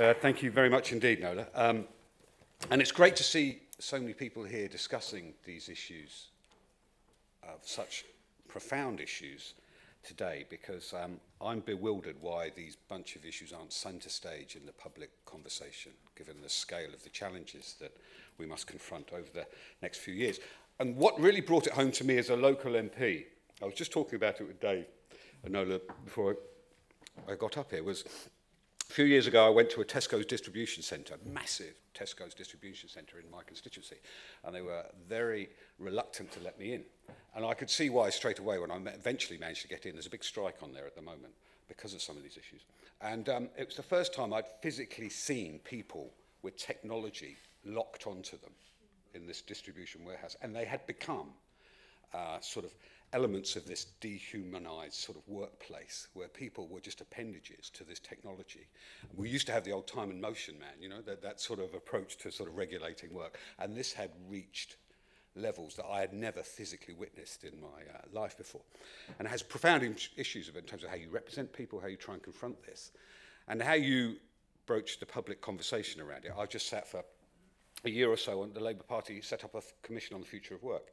Uh, thank you very much indeed, Nola. Um, and it's great to see so many people here discussing these issues, of such profound issues today, because um, I'm bewildered why these bunch of issues aren't centre stage in the public conversation, given the scale of the challenges that we must confront over the next few years. And what really brought it home to me as a local MP, I was just talking about it with Dave and Nola before I got up here, was A few years ago, I went to a Tesco's distribution centre, massive Tesco's distribution centre in my constituency, and they were very reluctant to let me in. And I could see why straight away when I eventually managed to get in. There's a big strike on there at the moment because of some of these issues. And um, it was the first time I'd physically seen people with technology locked onto them in this distribution warehouse. And they had become uh, sort of elements of this dehumanized sort of workplace where people were just appendages to this technology. We used to have the old time and motion man, you know, that, that sort of approach to sort of regulating work. And this had reached levels that I had never physically witnessed in my uh, life before. And it has profound issues in terms of how you represent people, how you try and confront this, and how you broach the public conversation around it. I just sat for a year or so on the Labour Party set up a commission on the future of work.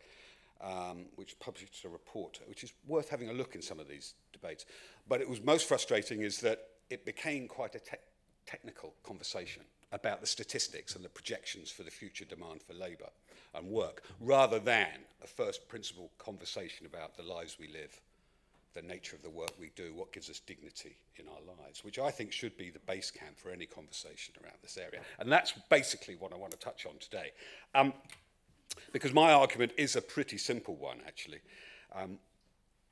Um, which published a report, which is worth having a look in some of these debates. But it was most frustrating is that it became quite a te technical conversation about the statistics and the projections for the future demand for labour and work, rather than a first principle conversation about the lives we live, the nature of the work we do, what gives us dignity in our lives, which I think should be the base camp for any conversation around this area. And that's basically what I want to touch on today. Um, because my argument is a pretty simple one, actually. Um,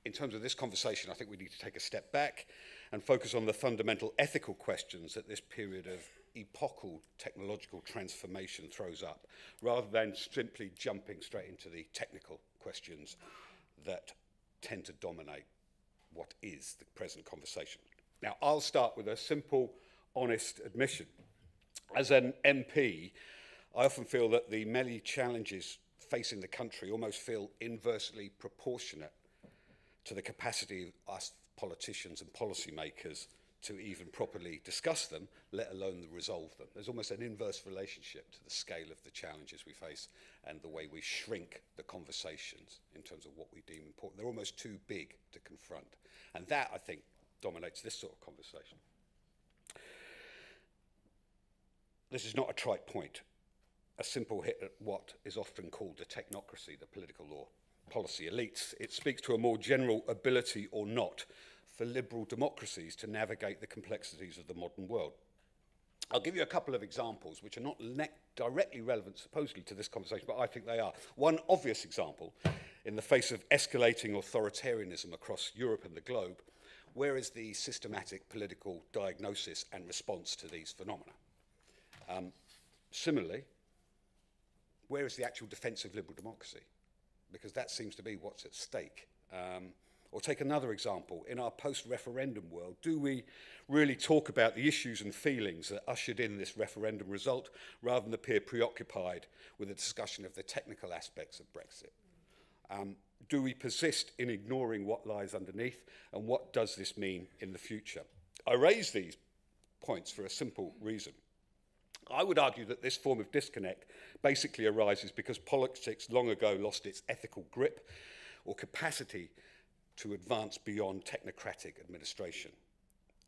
in terms of this conversation, I think we need to take a step back and focus on the fundamental ethical questions that this period of epochal technological transformation throws up, rather than simply jumping straight into the technical questions that tend to dominate what is the present conversation. Now, I'll start with a simple, honest admission. As an MP, I often feel that the many challenges facing the country almost feel inversely proportionate to the capacity of us politicians and policymakers to even properly discuss them, let alone resolve them. There's almost an inverse relationship to the scale of the challenges we face and the way we shrink the conversations in terms of what we deem important. They're almost too big to confront. And that, I think, dominates this sort of conversation. This is not a trite point, a simple hit at what is often called the technocracy, the political law policy elites. It speaks to a more general ability or not for liberal democracies to navigate the complexities of the modern world. I'll give you a couple of examples which are not directly relevant supposedly to this conversation, but I think they are. One obvious example, in the face of escalating authoritarianism across Europe and the globe, where is the systematic political diagnosis and response to these phenomena? Um, similarly, where is the actual defence of liberal democracy? Because that seems to be what's at stake. Um, or take another example, in our post-referendum world, do we really talk about the issues and feelings that ushered in this referendum result rather than appear preoccupied with a discussion of the technical aspects of Brexit? Um, do we persist in ignoring what lies underneath and what does this mean in the future? I raise these points for a simple reason. I would argue that this form of disconnect basically arises because politics long ago lost its ethical grip or capacity to advance beyond technocratic administration.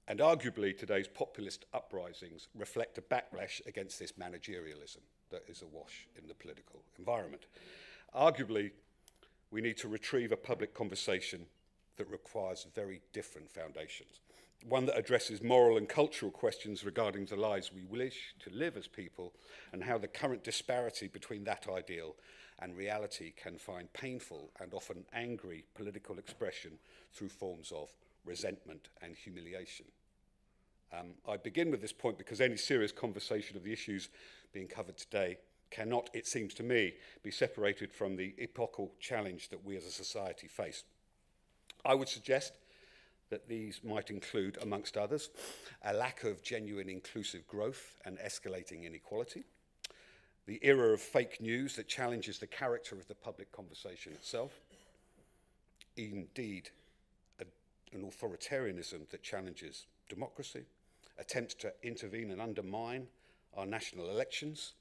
And arguably, today's populist uprisings reflect a backlash against this managerialism that is awash in the political environment. Arguably, we need to retrieve a public conversation that requires very different foundations. One that addresses moral and cultural questions regarding the lives we wish to live as people and how the current disparity between that ideal and reality can find painful and often angry political expression through forms of resentment and humiliation. Um, I begin with this point because any serious conversation of the issues being covered today cannot, it seems to me, be separated from the epochal challenge that we as a society face. I would suggest that these might include, amongst others, a lack of genuine inclusive growth and escalating inequality, the era of fake news that challenges the character of the public conversation itself, indeed a, an authoritarianism that challenges democracy, attempts to intervene and undermine our national elections,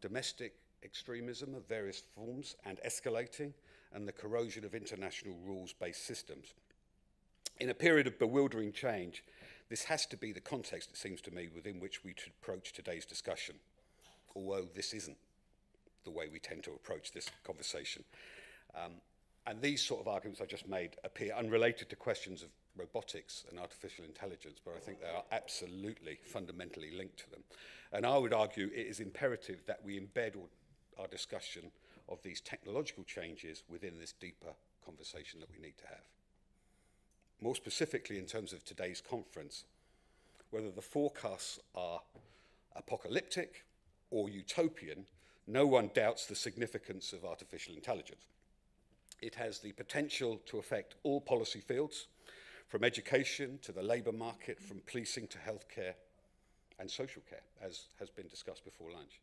domestic extremism of various forms and escalating, and the corrosion of international rules-based systems. In a period of bewildering change, this has to be the context, it seems to me, within which we should approach today's discussion, although this isn't the way we tend to approach this conversation. Um, and these sort of arguments I've just made appear unrelated to questions of robotics and artificial intelligence, but I think they are absolutely fundamentally linked to them. And I would argue it is imperative that we embed our discussion of these technological changes within this deeper conversation that we need to have. more specifically in terms of today's conference, whether the forecasts are apocalyptic or utopian, no one doubts the significance of artificial intelligence. It has the potential to affect all policy fields, from education to the labour market, from policing to healthcare and social care, as has been discussed before lunch.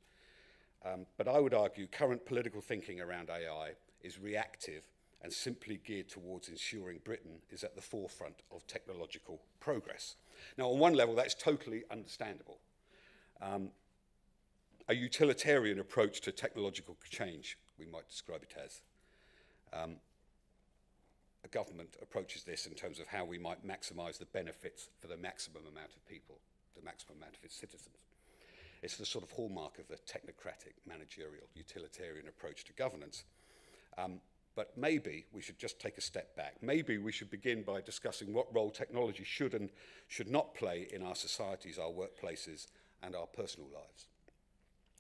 Um, but I would argue current political thinking around AI is reactive and simply geared towards ensuring Britain is at the forefront of technological progress. Now, on one level, that's totally understandable. Um, a utilitarian approach to technological change, we might describe it as. Um, a government approaches this in terms of how we might maximise the benefits for the maximum amount of people, the maximum amount of its citizens. It's the sort of hallmark of the technocratic, managerial, utilitarian approach to governance. Um, but maybe we should just take a step back. Maybe we should begin by discussing what role technology should and should not play in our societies, our workplaces, and our personal lives.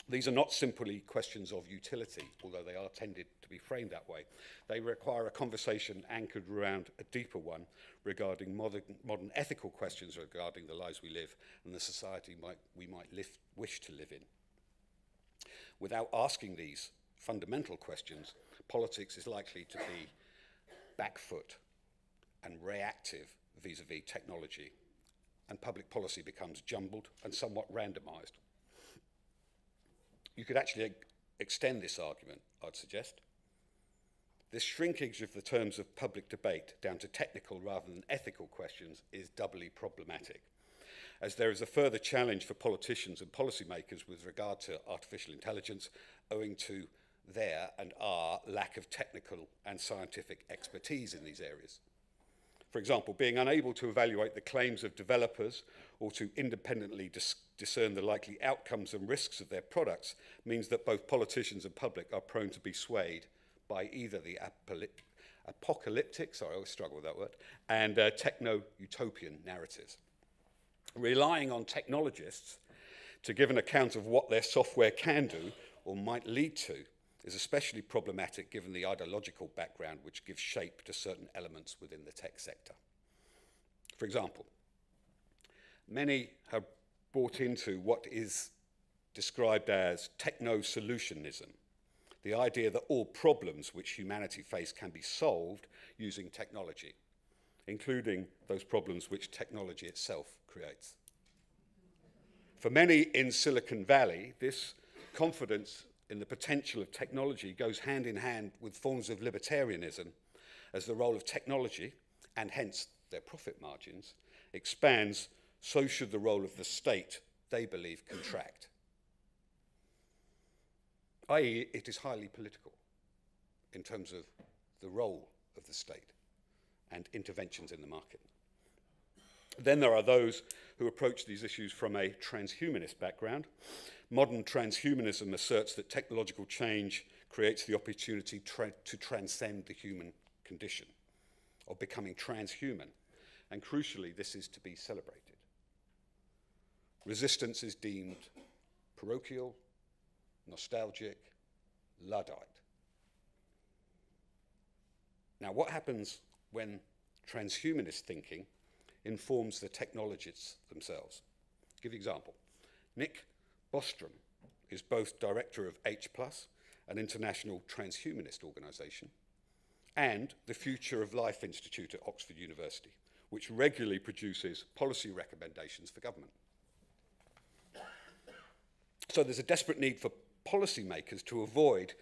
These are not simply questions of utility, although they are tended to be framed that way. They require a conversation anchored around a deeper one regarding modern, modern ethical questions regarding the lives we live and the society might, we might wish to live in. Without asking these fundamental questions, politics is likely to be back foot and reactive vis-a-vis -vis technology, and public policy becomes jumbled and somewhat randomized you could actually extend this argument, I'd suggest. This shrinkage of the terms of public debate down to technical rather than ethical questions is doubly problematic, as there is a further challenge for politicians and policymakers with regard to artificial intelligence owing to their and our lack of technical and scientific expertise in these areas. For example, being unable to evaluate the claims of developers or to independently dis discern the likely outcomes and risks of their products means that both politicians and public are prone to be swayed by either the apocalyptic, sorry, I always struggle with that word, and uh, techno-utopian narratives. Relying on technologists to give an account of what their software can do or might lead to is especially problematic given the ideological background which gives shape to certain elements within the tech sector. For example, many have bought into what is described as techno-solutionism, the idea that all problems which humanity face can be solved using technology, including those problems which technology itself creates. For many in Silicon Valley, this confidence in the potential of technology goes hand in hand with forms of libertarianism as the role of technology, and hence their profit margins, expands, so should the role of the state, they believe, contract. i.e., it is highly political in terms of the role of the state and interventions in the market. Then there are those who approach these issues from a transhumanist background, Modern transhumanism asserts that technological change creates the opportunity tra to transcend the human condition, of becoming transhuman. And crucially, this is to be celebrated. Resistance is deemed parochial, nostalgic, Luddite. Now, what happens when transhumanist thinking informs the technologists themselves? I'll give you an example. Nick Bostrom is both director of H+, an international transhumanist organisation, and the Future of Life Institute at Oxford University, which regularly produces policy recommendations for government. So there's a desperate need for policymakers to avoid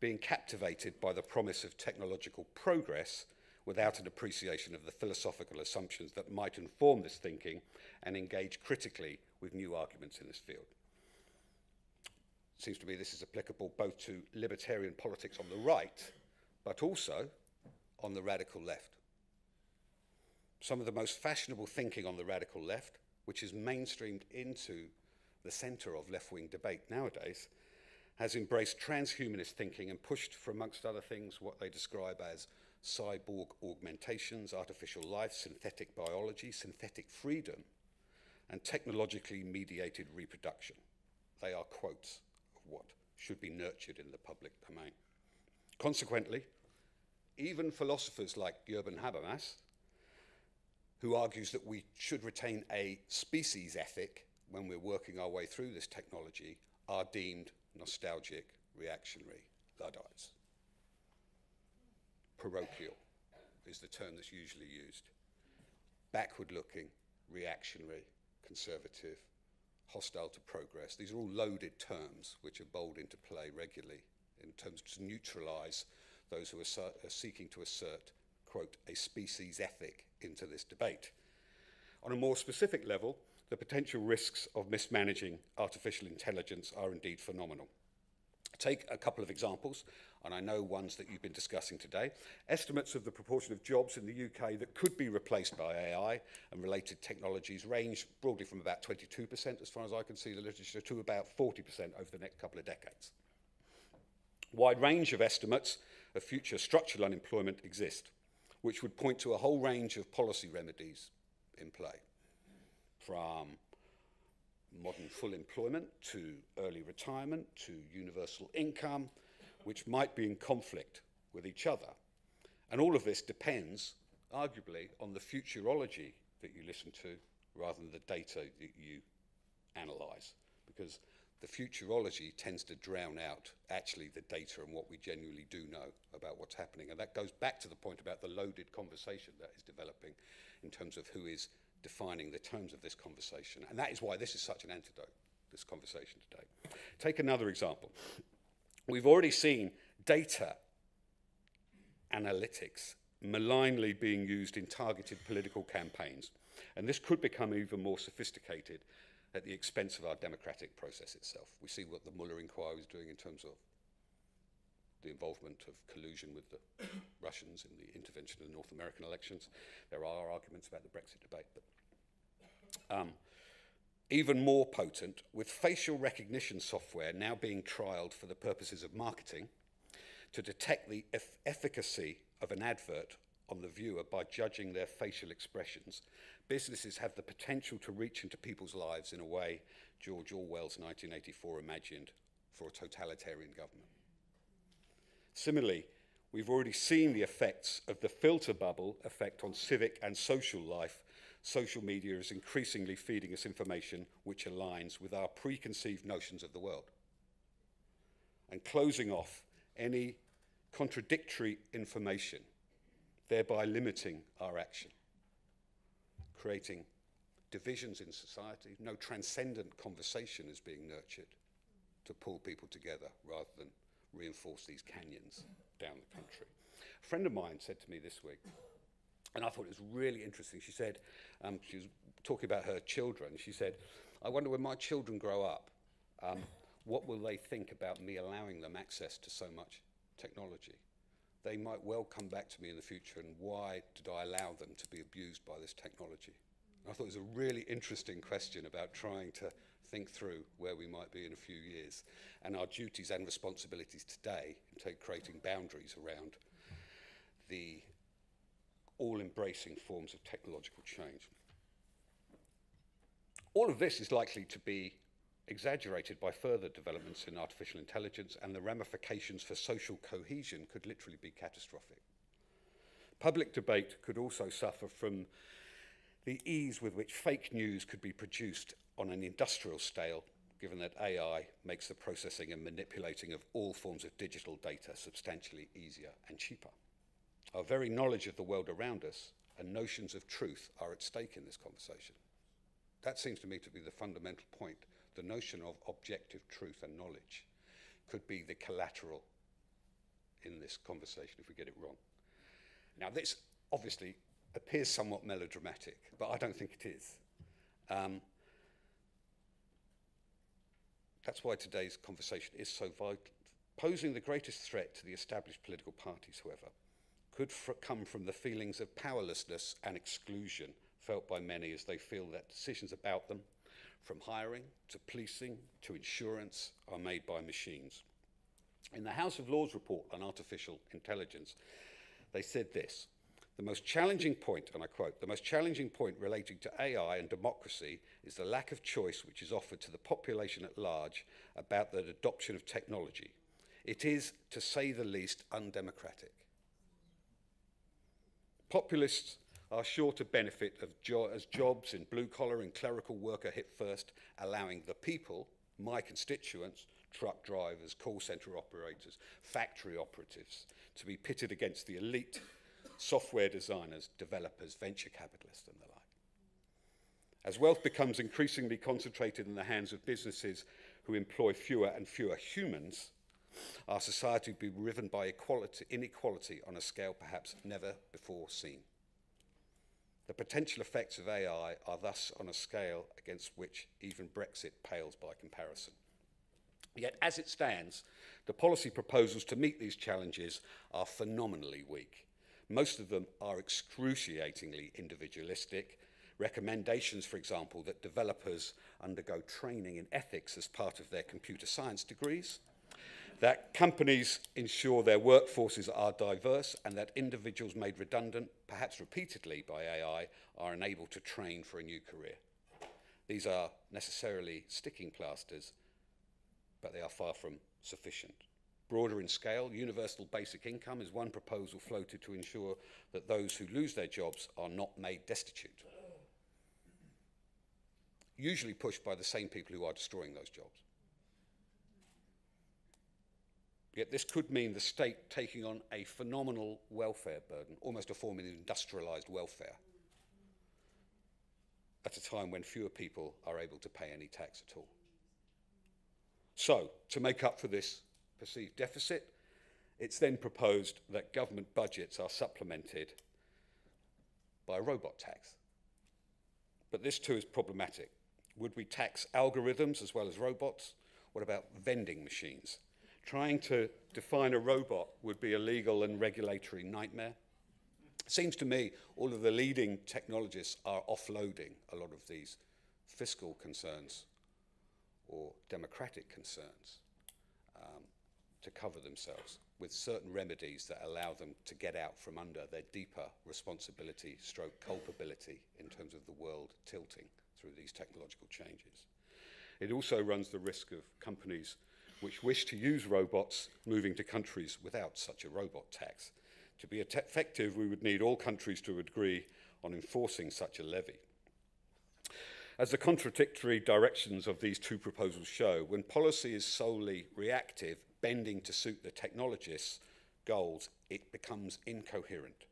being captivated by the promise of technological progress without an appreciation of the philosophical assumptions that might inform this thinking and engage critically with new arguments in this field. Seems to me this is applicable both to libertarian politics on the right, but also on the radical left. Some of the most fashionable thinking on the radical left, which is mainstreamed into the centre of left-wing debate nowadays, has embraced transhumanist thinking and pushed for, amongst other things, what they describe as cyborg augmentations, artificial life, synthetic biology, synthetic freedom, and technologically mediated reproduction. They are quotes what should be nurtured in the public domain. Consequently, even philosophers like Jurgen Habermas, who argues that we should retain a species ethic when we're working our way through this technology, are deemed nostalgic, reactionary Luddites. Parochial is the term that's usually used. Backward looking, reactionary, conservative, hostile to progress. These are all loaded terms which are bowled into play regularly in terms to neutralize those who are, are uh, seeking to assert, quote, a species ethic into this debate. On a more specific level, the potential risks of mismanaging artificial intelligence are indeed phenomenal. Take a couple of examples, and I know ones that you've been discussing today. Estimates of the proportion of jobs in the UK that could be replaced by AI and related technologies range broadly from about 22%, as far as I can see the literature, to about 40% over the next couple of decades. Wide range of estimates of future structural unemployment exist, which would point to a whole range of policy remedies in play from modern full employment to early retirement to universal income, which might be in conflict with each other. And all of this depends, arguably, on the futurology that you listen to rather than the data that you analyze. Because the futurology tends to drown out actually the data and what we genuinely do know about what's happening. And that goes back to the point about the loaded conversation that is developing in terms of who is defining the terms of this conversation. And that is why this is such an antidote, this conversation today. Take another example. We've already seen data analytics malignly being used in targeted political campaigns. And this could become even more sophisticated at the expense of our democratic process itself. We see what the Mueller inquiry is doing in terms of the involvement of collusion with the Russians in the intervention in the North American elections. There are arguments about the Brexit debate, but um, even more potent, with facial recognition software now being trialed for the purposes of marketing to detect the eff efficacy of an advert on the viewer by judging their facial expressions, businesses have the potential to reach into people's lives in a way George Orwell's 1984 imagined for a totalitarian government. Similarly, we've already seen the effects of the filter bubble effect on civic and social life. Social media is increasingly feeding us information which aligns with our preconceived notions of the world and closing off any contradictory information, thereby limiting our action, creating divisions in society. No transcendent conversation is being nurtured to pull people together rather than reinforce these canyons down the country. A friend of mine said to me this week, and I thought it was really interesting. She said, um, she was talking about her children. She said, I wonder when my children grow up, um, what will they think about me allowing them access to so much technology? They might well come back to me in the future and why did I allow them to be abused by this technology? And I thought it was a really interesting question about trying to think through where we might be in a few years and our duties and responsibilities today in creating boundaries around the all-embracing forms of technological change. All of this is likely to be exaggerated by further developments in artificial intelligence and the ramifications for social cohesion could literally be catastrophic. Public debate could also suffer from the ease with which fake news could be produced on an industrial scale, given that AI makes the processing and manipulating of all forms of digital data substantially easier and cheaper. Our very knowledge of the world around us and notions of truth are at stake in this conversation. That seems to me to be the fundamental point. The notion of objective truth and knowledge could be the collateral in this conversation if we get it wrong. Now, this obviously appears somewhat melodramatic, but I don't think it is. Um, that's why today's conversation is so vital. Posing the greatest threat to the established political parties, however, could come from the feelings of powerlessness and exclusion felt by many as they feel that decisions about them, from hiring to policing to insurance, are made by machines. In the House of Lords report on artificial intelligence, they said this the most challenging point, and I quote, the most challenging point relating to AI and democracy is the lack of choice which is offered to the population at large about the adoption of technology. It is, to say the least, undemocratic. Populists are sure to benefit jo as jobs in blue collar and clerical worker hit first, allowing the people, my constituents, truck drivers, call centre operators, factory operatives, to be pitted against the elite software designers, developers, venture capitalists, and the like. As wealth becomes increasingly concentrated in the hands of businesses who employ fewer and fewer humans, our society will be riven by equality, inequality on a scale perhaps never before seen. The potential effects of AI are thus on a scale against which even Brexit pales by comparison. Yet, as it stands, the policy proposals to meet these challenges are phenomenally weak. Most of them are excruciatingly individualistic. Recommendations, for example, that developers undergo training in ethics as part of their computer science degrees, that companies ensure their workforces are diverse and that individuals made redundant, perhaps repeatedly by AI, are enabled to train for a new career. These are necessarily sticking plasters, but they are far from sufficient. Broader in scale, universal basic income is one proposal floated to ensure that those who lose their jobs are not made destitute. Usually pushed by the same people who are destroying those jobs. Yet this could mean the state taking on a phenomenal welfare burden, almost a form of industrialized welfare, at a time when fewer people are able to pay any tax at all. So, to make up for this perceived deficit, it's then proposed that government budgets are supplemented by a robot tax. But this too is problematic. Would we tax algorithms as well as robots? What about vending machines? Trying to define a robot would be a legal and regulatory nightmare. Seems to me all of the leading technologists are offloading a lot of these fiscal concerns or democratic concerns um, to cover themselves with certain remedies that allow them to get out from under their deeper responsibility stroke culpability in terms of the world tilting through these technological changes. It also runs the risk of companies which wish to use robots moving to countries without such a robot tax. To be effective, we would need all countries to agree on enforcing such a levy. As the contradictory directions of these two proposals show, when policy is solely reactive, bending to suit the technologists' goals, it becomes incoherent.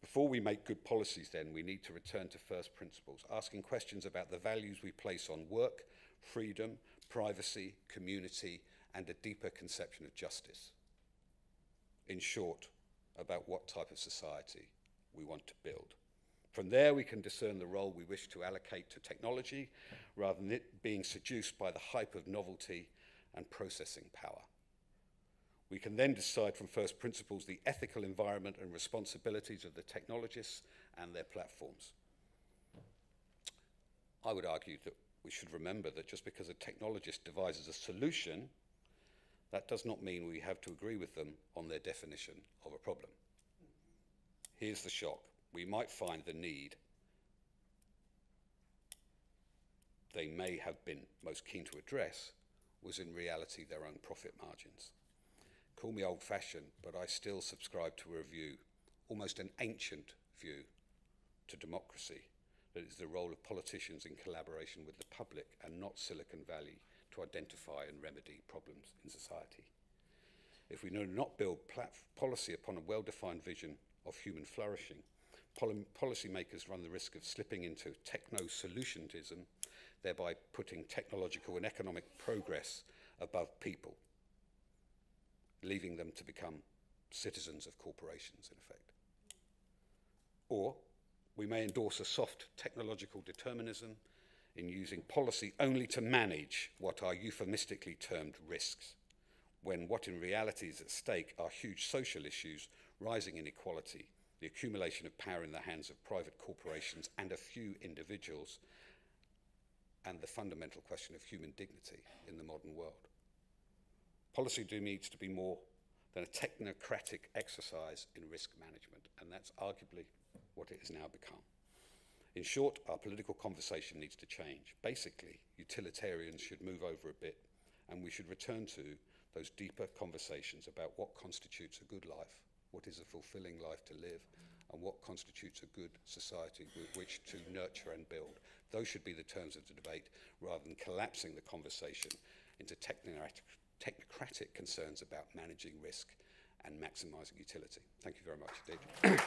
Before we make good policies, then, we need to return to first principles, asking questions about the values we place on work, freedom, privacy, community, and a deeper conception of justice. In short, about what type of society we want to build. From there, we can discern the role we wish to allocate to technology rather than it being seduced by the hype of novelty and processing power. We can then decide from first principles the ethical environment and responsibilities of the technologists and their platforms. I would argue that we should remember that just because a technologist devises a solution, that does not mean we have to agree with them on their definition of a problem. Here's the shock. We might find the need they may have been most keen to address was in reality their own profit margins. Call me old fashioned, but I still subscribe to a view, almost an ancient view, to democracy that is the role of politicians in collaboration with the public and not Silicon Valley to identify and remedy problems in society. If we do not build policy upon a well-defined vision of human flourishing, pol policymakers run the risk of slipping into techno-solutionism thereby putting technological and economic progress above people, leaving them to become citizens of corporations, in effect. Or we may endorse a soft technological determinism in using policy only to manage what are euphemistically termed risks, when what in reality is at stake are huge social issues, rising inequality, the accumulation of power in the hands of private corporations and a few individuals, and the fundamental question of human dignity in the modern world. Policy needs to be more than a technocratic exercise in risk management, and that's arguably what it has now become. In short, our political conversation needs to change. Basically, utilitarians should move over a bit, and we should return to those deeper conversations about what constitutes a good life, what is a fulfilling life to live, and what constitutes a good society with which to nurture and build. Those should be the terms of the debate, rather than collapsing the conversation into technocratic, concerns about managing risk and maximising utility. Thank you very much indeed.